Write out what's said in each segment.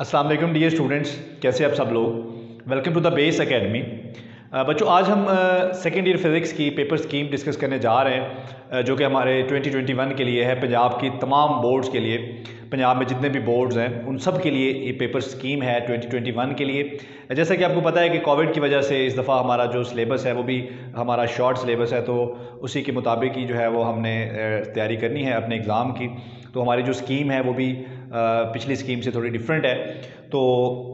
अस्सलाम वालेकुम dear students कैसे आप सब लोग? Welcome to the base academy बच्चों, आज हम सेकेंड ईयर फिज़िक्स की पेपर स्कीम डिस्कस करने जा रहे हैं जो कि हमारे 2021 के लिए है, पंजाब की तमाम बोर्ड्स के लिए। पंजाब में जितने भी बोर्ड्स हैं, उन सब के लिए ये पेपर स्कीम है 2021 के लिए। जैसा कि आपको पता है कि कोविड की वजह से इस दफ़ा हमारा जो सिलेबस है, वो भी हमारा शॉर्ट सिलेबस है तो उसी के मुताबिक ही जो है, वो हमने तैयारी करनी है अपने एग्ज़ाम की। तो हमारी जो स्कीम है, वो भी पिछली स्कीम से थोड़ी डिफरेंट है। तो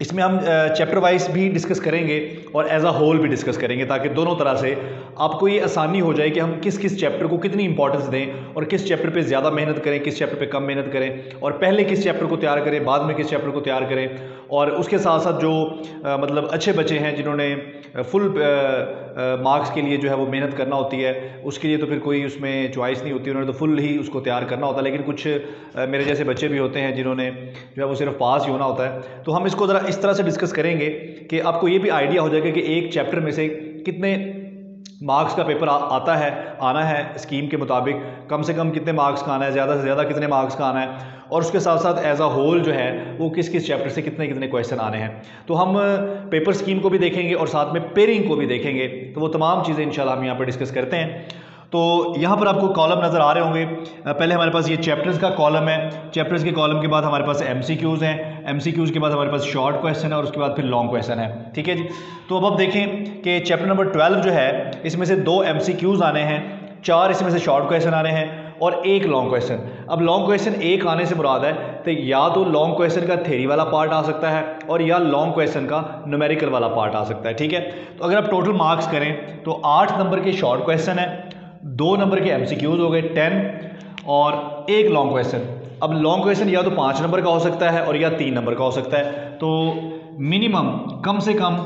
इसमें हम चैप्टर वाइज भी डिस्कस करेंगे और एज अ होल भी डिस्कस करेंगे ताकि दोनों तरह से आपको ये आसानी हो जाए कि हम किस किस चैप्टर को कितनी इंपॉर्टेंस दें और किस चैप्टर पे ज़्यादा मेहनत करें किस चैप्टर पे कम मेहनत करें और पहले किस चैप्टर को तैयार करें बाद में किस चैप्टर को तैयार करें और उसके साथ साथ जो आ, मतलब अच्छे बच्चे हैं जिन्होंने फुल मार्क्स के लिए जो है वो मेहनत करना होती है उसके लिए तो फिर कोई उसमें चॉइस नहीं होती उन्होंने तो फुल ही उसको तैयार करना होता है लेकिन कुछ मेरे जैसे बच्चे भी होते हैं जिन्होंने जो है वो सिर्फ़ पास ही होना होता है तो हम इसको ज़रा इस तरह से डिस्कस करेंगे कि आपको ये भी आइडिया हो जाएगा कि एक चैप्टर में से कितने मार्क्स का पेपर आ, आता है आना है स्कीम के मुताबिक। कम से कम कितने मार्क्स का आना है ज़्यादा से ज़्यादा कितने मार्क्स का आना है। और उसके साथ साथ एज अ होल जो है वो किस किस चैप्टर से कितने कितने क्वेश्चन आने हैं। तो हम पेपर स्कीम को भी देखेंगे और साथ में पेयरिंग को भी देखेंगे। तो वो तमाम चीज़ें इंशाल्लाह हम यहाँ पर डिस्कस करते हैं। तो यहाँ पर आपको कॉलम नज़र आ रहे होंगे। पहले हमारे पास ये चैप्टर्स का कॉलम है। चैप्टर्स के कॉलम के बाद हमारे पास एम हैं। एम के बाद हमारे पास शॉर्ट क्वेश्चन है और उसके बाद फिर लॉन्ग क्वेश्चन है। ठीक है जी? तो अब आप देखें कि चैप्टर नंबर ट्वेल्व जो है, इसमें से दो एम आने हैं, चार इसमें से शॉर्ट क्वेश्चन आने हैं और एक लॉन्ग क्वेश्चन अब लॉन्ग क्वेश्चन एक आने से मुराद है तो या तो लॉन्ग क्वेश्चन का थेरी वाला पार्ट आ सकता है और या लॉन्ग क्वेश्चन का न्यूमेरिकल वाला पार्ट आ सकता है। ठीक है? तो अगर आप टोटल मार्क्स करें तो आठ नंबर के शॉर्ट क्वेश्चन है। दो नंबर के एम हो गए टेन और एक लॉन्ग क्वेश्चन अब लॉन्ग क्वेश्चन या तो पाँच नंबर का हो सकता है और या तीन नंबर का हो सकता है. तो मिनिमम कम से कम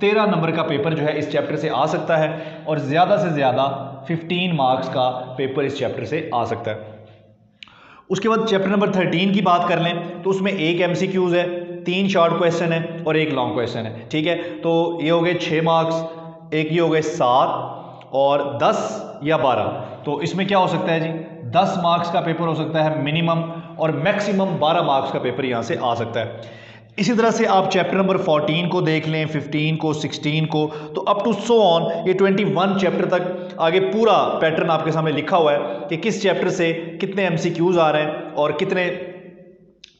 तेरह नंबर का पेपर जो है इस चैप्टर से आ सकता है और ज़्यादा से ज़्यादा फिफ्टीन मार्क्स का पेपर इस चैप्टर से आ सकता है. उसके बाद चैप्टर नंबर थर्टीन की बात कर लें तो उसमें एक एम है, तीन शॉर्ट क्वेश्चन है और एक लॉन्ग क्वेश्चन है. ठीक है? तो ये हो गए छः मार्क्स एक ये हो गए सात और 10 या 12 तो इसमें क्या हो सकता है जी? 10 मार्क्स का पेपर हो सकता है मिनिमम और मैक्सिमम 12 मार्क्स का पेपर यहाँ से आ सकता है। इसी तरह से आप चैप्टर नंबर 14 को देख लें 15 को 16 को तो अप टू सो ऑन ये 21 चैप्टर तक आगे पूरा पैटर्न आपके सामने लिखा हुआ है कि किस चैप्टर से कितने एम आ रहे हैं और कितने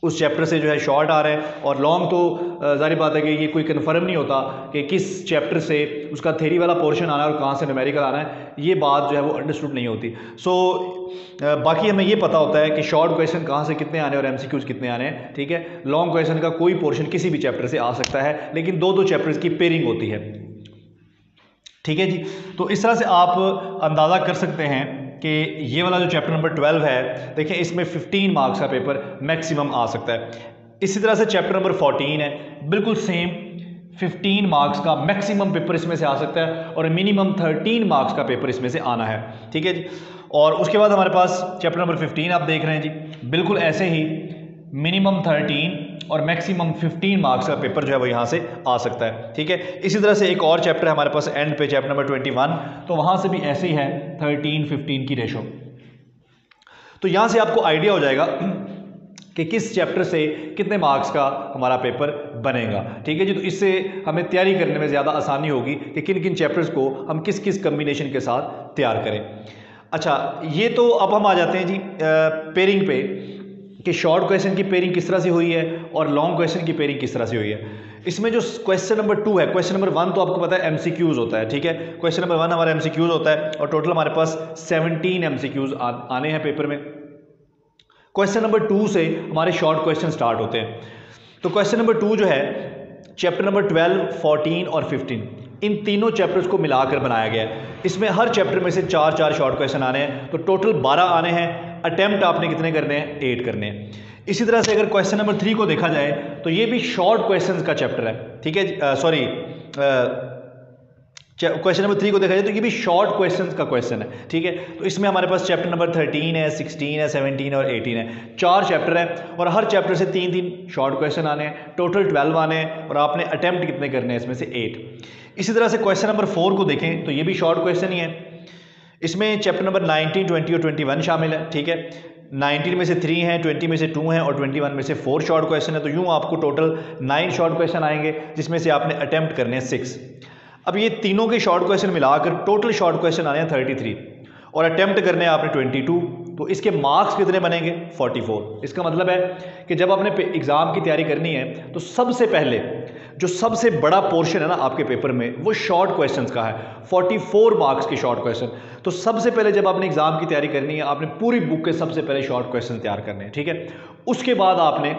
उस चैप्टर से जो है शॉर्ट आ रहा है और लॉन्ग तो जारी बात है कि ये कोई कन्फर्म नहीं होता कि किस चैप्टर से उसका थेरी वाला पोर्शन आना है और कहाँ से न्यूमेरिकल आना है ये बात जो है वो अंडरस्टूड नहीं होती। सो so, बाकी हमें ये पता होता है कि शॉर्ट क्वेश्चन कहाँ से कितने आने और एम कितने आने हैं ठीक है? लॉन्ग क्वेश्चन का कोई पोर्शन किसी भी चैप्टर से आ सकता है लेकिन दो दो चैप्टर्स की पेयरिंग होती है। ठीक है जी? तो इस तरह से आप अंदाज़ा कर सकते हैं कि ये वाला जो चैप्टर नंबर ट्वेल्व है, देखिए इसमें फिफ्टीन मार्क्स का पेपर मैक्सिमम आ सकता है। इसी तरह से चैप्टर नंबर फोर्टीन है, बिल्कुल सेम 15 मार्क्स का मैक्सिमम पेपर इसमें से आ सकता है और मिनिमम 13 मार्क्स का पेपर इसमें से आना है। ठीक है जी? और उसके बाद हमारे पास चैप्टर नंबर 15 आप देख रहे हैं जी। बिल्कुल ऐसे ही मिनिमम 13 और मैक्सिमम 15 मार्क्स का पेपर जो है वो यहाँ से आ सकता है, ठीक है? इसी तरह से एक और चैप्टर है हमारे पास एंड पे चैप्टर नंबर 21 तो वहाँ से भी ऐसे ही है 13 15 की रेशो तो यहाँ से आपको आइडिया हो जाएगा कि किस चैप्टर से कितने मार्क्स का हमारा पेपर बनेगा, ठीक है जी? तो इससे हमें तैयारी करने में ज़्यादा आसानी होगी कि किन किन चैप्टर्स को हम किस किस कम्बिनेशन के साथ तैयार करें। अच्छा ये तो अब हम आ जाते हैं जी पेयरिंग पे। कि शॉर्ट क्वेश्चन की पेयरिंग किस तरह से हुई है और लॉन्ग क्वेश्चन की पेयरिंग किस तरह से हुई है। इसमें जो क्वेश्चन नंबर टू है क्वेश्चन नंबर वन तो आपको पता है एमसीक्यूज होता है, ठीक है? क्वेश्चन नंबर वन हमारा एमसीक्यूज होता है और टोटल हमारे पास सेवनटीन एमसीक्यूज आने हैं पेपर में। क्वेश्चन नंबर टू से हमारे शॉर्ट क्वेश्चन स्टार्ट होते हैं। तो क्वेश्चन नंबर टू जो है चैप्टर नंबर ट्वेल्व फोर्टीन और फिफ्टीन इन तीनों चैप्टर्स को मिलाकर बनाया गया है। इसमें हर चैप्टर में से चार चार शॉर्ट क्वेश्चन आने हैं। तो टोटल बारह आने हैं। अटैम्प्ट आपने कितने करने हैं? एट करने हैं। इसी तरह से अगर क्वेश्चन नंबर थ्री को देखा जाए तो ये भी शॉर्ट क्वेश्चन का चैप्टर है। ठीक है? सॉरी क्वेश्चन नंबर थ्री को देखा जाए तो ये भी शॉर्ट क्वेश्चन का क्वेश्चन है। ठीक है? तो इसमें हमारे पास चैप्टर नंबर थर्टीन है सिक्सटीन है सेवनटीन और एटीन है। चार चैप्टर है और हर चैप्टर से तीन तीन शॉर्ट क्वेश्चन आने हैं। टोटल ट्वेल्व आने हैं और आपने अटैम्प्ट कितने करने हैं इसमें से एट इसी तरह से क्वेश्चन नंबर फोर को देखें तो ये भी शॉर्ट क्वेश्चन ही है। इसमें चैप्टर नंबर नाइनटीन ट्वेंटी और ट्वेंटी वन शामिल है, ठीक है? नाइनटीन में से थ्री हैं ट्वेंटी में से टू हैं और ट्वेंटी वन में से फोर शॉर्ट क्वेश्चन है तो यूँ आपको टोटल नाइन शॉर्ट क्वेश्चन आएँगे, जिसमें से आपने अटैम्प्ट करने हैं सिक्स अब ये तीनों के शॉर्ट क्वेश्चन मिलाकर टोटल शॉर्ट क्वेश्चन आए हैं थर्टी थ्री और अटैम्प्ट करने हैं आपने ट्वेंटी टू तो इसके मार्क्स कितने बनेंगे? फोर्टी फोर इसका मतलब है कि जब आपने एग्ज़ाम की तैयारी करनी है तो सबसे पहले जो सबसे बड़ा पोर्शन है ना आपके पेपर में, वो शॉर्ट क्वेश्चन का है। 44 मार्क्स के शॉर्ट क्वेश्चन तो सबसे पहले जब आपने एग्ज़ाम की तैयारी करनी है, आपने पूरी बुक के सबसे पहले शॉर्ट क्वेश्चन तैयार करने हैं, ठीक है? उसके बाद आपने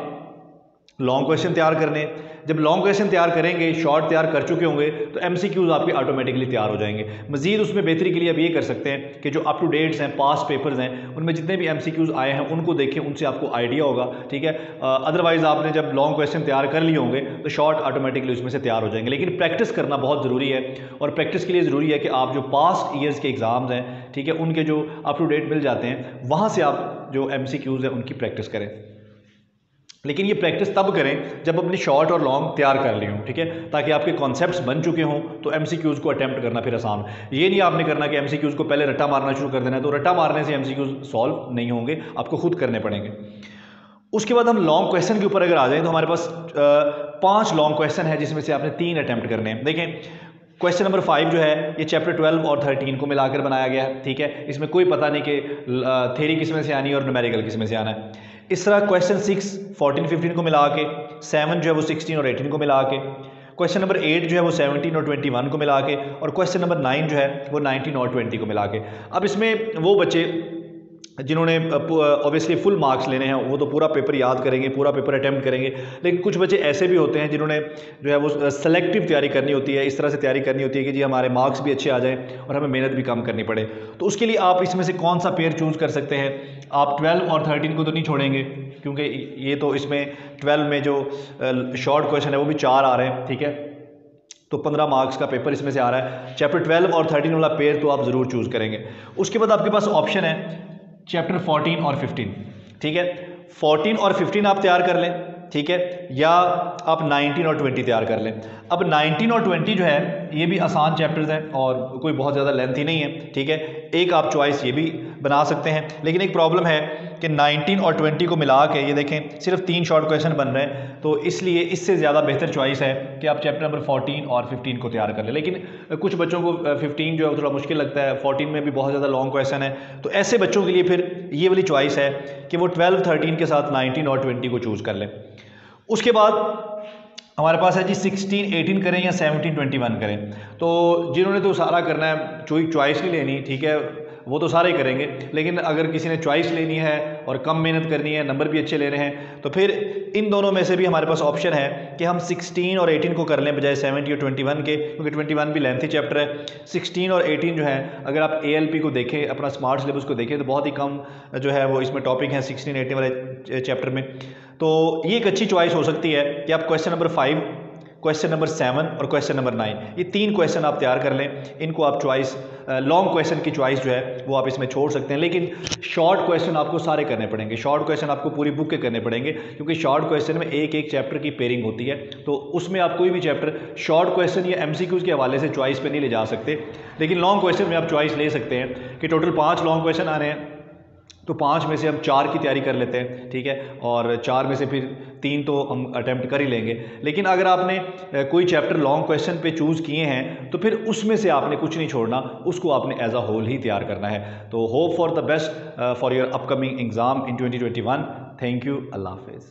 लॉन्ग क्वेश्चन तैयार करने जब लॉन्ग क्वेश्चन तैयार करेंगे शॉर्ट तैयार कर चुके होंगे तो एम आपके ऑटोमेटिकली तैयार हो जाएँगे। मजीद उसमें बेहतरी के लिए आप ये कर सकते हैं कि जो अप टू डेट्स हैं पास पेपर्स हैं, उनमें जितने भी एम आए हैं, उनको देखें, उनसे आपको आइडिया होगा, ठीक है? अदरवाइज़ आपने जब लॉन्ग क्वेश्चन तैयार कर लिए होंगे तो शॉर्ट ऑटोमेटिकली उसमें से तैयार हो जाएँगे। लेकिन प्रैक्टिस करना बहुत ज़रूरी है, और प्रैक्टिस के लिए ज़रूरी है कि आप जो पास्ट ईयर्स के एग्ज़ाम्स हैं, ठीक है, उनके जो अप टू डेट मिल जाते हैं, वहाँ से आप जो एम सी क्यूज़ हैं, उनकी प्रैक्टिस करें। लेकिन ये प्रैक्टिस तब करें जब अपनी शॉर्ट और लॉन्ग तैयार कर ली हूँ, ठीक है? ताकि आपके कॉन्सेप्ट्स बन चुके हों तो एम को अटैम्प्ट करना फिर आसान। ये नहीं आपने करना कि एम को पहले रट्टा मारना शुरू कर देना है तो रट्टा मारने से एम सॉल्व नहीं होंगे, आपको खुद करने पड़ेंगे। उसके बाद हम लॉन्ग क्वेश्चन के ऊपर अगर आ जाएँ तो हमारे पास पाँच लॉन्ग क्वेश्चन है जिसमें से आपने तीन अटैम्प्ट करने हैं। देखें क्वेश्चन नंबर फाइव जो है, ये चैप्टर ट्वेल्व और थर्टीन को मिलाकर बनाया गया है, ठीक है? इसमें कोई पता नहीं कि थेरी किसमें से आनी है और न्यूमेरिकल किसमें से आना है। इस तरह क्वेश्चन सिक्स फोर्टीन फिफ्टीन को मिला के सेवन जो है वो सिक्सटीन और एटीन को मिला के क्वेश्चन नंबर एट जो है वो सेवनटीन और ट्वेंटी वन को मिला के, और क्वेश्चन नंबर नाइन जो है वो नाइनटीन और ट्वेंटी को मिला के। अब इसमें वो बच्चे जिन्होंने ऑब्वियसली फुल मार्क्स लेने हैं, वो तो पूरा पेपर याद करेंगे, पूरा पेपर अटैम्प्ट करेंगे। लेकिन कुछ बच्चे ऐसे भी होते हैं जिन्होंने जो है वो सेलेक्टिव तैयारी करनी होती है, इस तरह से तैयारी करनी होती है कि जी हमारे मार्क्स भी अच्छे आ जाएँ और हमें मेहनत भी कम करनी पड़े। तो उसके लिए आप इसमें से कौन सा पेयर चूज़ कर सकते हैं? आप ट्वेल्व और थर्टीन को तो नहीं छोड़ेंगे, क्योंकि ये तो इसमें ट्वेल्व में जो शॉर्ट क्वेश्चन है, वो भी चार आ रहे हैं, ठीक है? तो पंद्रह मार्क्स का पेपर इसमें से आ रहा है। चैप्टर ट्वेल्व और थर्टीन वाला पेयर तो आप ज़रूर चूज़ करेंगे। उसके बाद आपके पास ऑप्शन है चैप्टर फोर्टीन और फिफ्टीन ठीक है? फोर्टीन और फिफ्टीन आप तैयार कर लें, ठीक है? या आप 19 और 20 तैयार कर लें। अब 19 और 20 जो है, ये भी आसान चैप्टर्स हैं और कोई बहुत ज़्यादा लेंथी नहीं है, ठीक है? एक आप चॉइस ये भी बना सकते हैं। लेकिन एक प्रॉब्लम है कि 19 और 20 को मिला के, ये देखें, सिर्फ़ तीन शॉर्ट क्वेश्चन बन रहे हैं। तो इसलिए इससे ज़्यादा बेहतर चॉइस है कि आप चैप्टर नंबर 14 और 15 को तैयार कर लें। लेकिन कुछ बच्चों को 15 जो है थोड़ा मुश्किल लगता है। 14 में भी बहुत ज़्यादा लॉन्ग क्वेश्चन है। तो ऐसे बच्चों के लिए फिर ये वाली चॉइस है कि वो ट्वेल्व थर्टीन के साथ नाइनटीन और ट्वेंटी को चूज़ कर लें। उसके बाद हमारे पास है जी सिक्सटीन एटीन करें या सेवनटीन ट्वेंटी वन करें। तो जिन्होंने तो सारा करना है चॉइस नहीं लेनी, ठीक है? वो तो सारे करेंगे। लेकिन अगर किसी ने चॉइस लेनी है और कम मेहनत करनी है नंबर भी अच्छे लेने हैं तो फिर इन दोनों में से भी हमारे पास ऑप्शन है कि हम 16 और 18 को कर लें बजाय 70 और 21 के, क्योंकि 21 भी लेंथी चैप्टर है। 16 और 18 जो है, अगर आप ए को देखें, अपना स्मार्ट सिलेबस को देखें तो बहुत ही कम जो है वो इसमें टॉपिक हैं सिक्सटीन एटीन वाले चैप्टर में। तो ये एक अच्छी चॉइस हो सकती है कि आप question number five question number seven और क्वेश्चन नंबर नाइन ये तीन क्वेश्चन आप तैयार कर लें. इनको आप चॉइस लॉन्ग क्वेश्चन की चॉइस जो है, वो आप इसमें छोड़ सकते हैं. लेकिन शॉर्ट क्वेश्चन आपको सारे करने पड़ेंगे. शॉर्ट क्वेश्चन आपको पूरी बुक के करने पड़ेंगे, क्योंकि शॉर्ट क्वेश्चन में एक एक चैप्टर की पेयरिंग होती है. तो उसमें आप कोई भी चैप्टर शॉर्ट क्वेश्चन या एम के हवाले से चॉइस पर नहीं ले जा सकते. लेकिन लॉन्ग क्वेश्चन में आप चॉइस ले सकते हैं कि टोटल पाँच लॉन्ग क्वेश्चन आ रहे हैं. तो पाँच में से हम चार की तैयारी कर लेते हैं, ठीक है? और चार में से फिर तीन तो हम अटैम्प्ट कर ही लेंगे। लेकिन अगर आपने कोई चैप्टर लॉन्ग क्वेश्चन पे चूज़ किए हैं तो फिर उसमें से आपने कुछ नहीं छोड़ना, उसको आपने एज अ होल ही तैयार करना है। तो hope for the best for your upcoming exam in twenty thank you अल्लाह हाफिज़